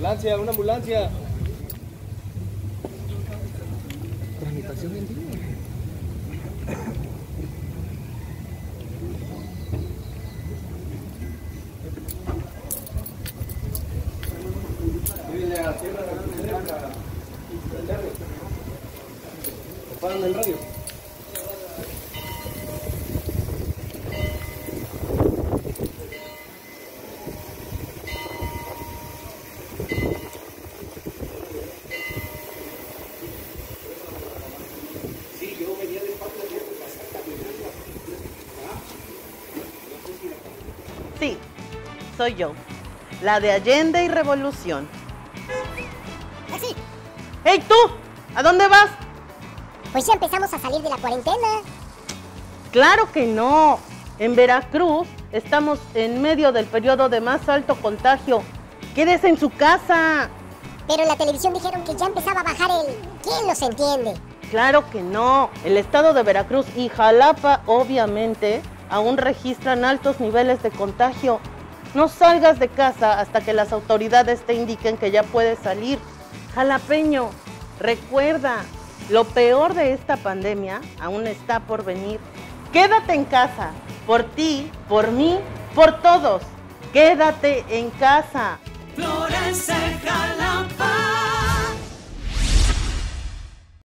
ambulancia, una ambulancia. Transmitación en vivo. Párame el radio. Sí, soy yo, la de Allende y Revolución. Así. ¡Hey tú! ¿A dónde vas? Pues ya empezamos a salir de la cuarentena. Claro que no. En Veracruz estamos en medio del periodo de más alto contagio. Quédese en su casa. Pero en la televisión dijeron que ya empezaba a bajar el... ¿Quién los entiende? Claro que no. El estado de Veracruz y Jalapa, obviamente, aún registran altos niveles de contagio. No salgas de casa hasta que las autoridades te indiquen que ya puedes salir. Jalapeño, recuerda, lo peor de esta pandemia aún está por venir. Quédate en casa, por ti, por mí, por todos. Quédate en casa. Jalisco.